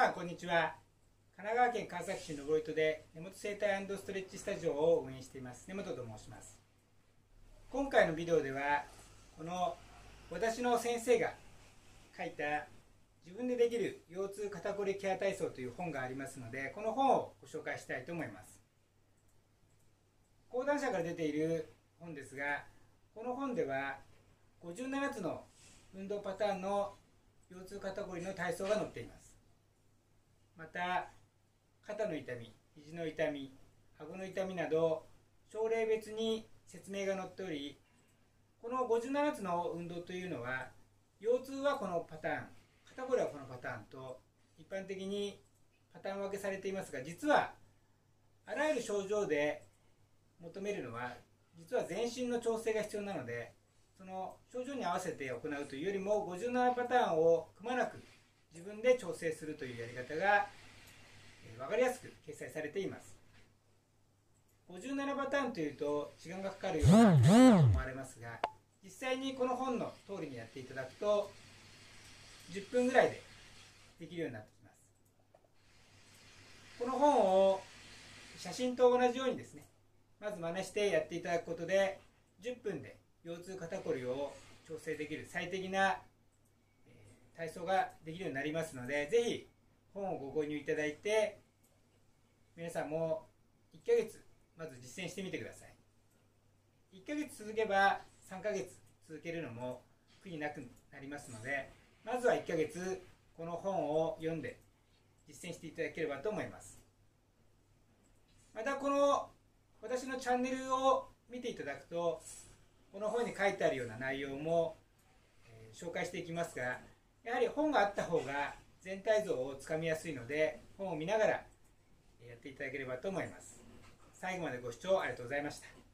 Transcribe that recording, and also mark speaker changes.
Speaker 1: さんこんにちは。神奈川県川崎市登戸で根本生態ストレッチスタジオを運営しています。根本と申します。今回のビデオではこの私の先生が書いた自分でできる腰痛肩こりケア体操という本がありますのでこの本をご紹介したいと思います。講談社から出ている本ですがこの本では57つの運動パターンの腰痛肩こりの体操が載っています。また肩の痛み肘の痛み顎の痛みなど症例別に説明が載っておりこの57つの運動というのは腰痛はこのパターン肩こりはこのパターンと一般的にパターン分けされていますが実はあらゆる症状で求めるのは実は全身の調整が必要なのでその症状に合わせて行うというよりも57パターンをくまなく自分で調整するというやり方が、え分かりやすく掲載されています。57パターンというと時間がかかるような思われますが実際にこの本の通りにやっていただくと10分ぐらいでできるようになってきます。この本を写真と同じようにですねまず真似してやっていただくことで10分で腰痛肩こりを調整できる最適な、体操ができるようになりますのでぜひ本をご購入いただいて皆さんも1ヶ月まず実践してみてください。1ヶ月続けば3ヶ月続けるのも苦になくなりますのでまずは1ヶ月この本を読んで実践していただければと思います。またこの私のチャンネルを見ていただくとこの本に書いてあるような内容も、え、紹介していきますがやはり本があった方が全体像をつかみやすいので本を見ながらやっていただければと思います。最後までご視聴ありがとうございました。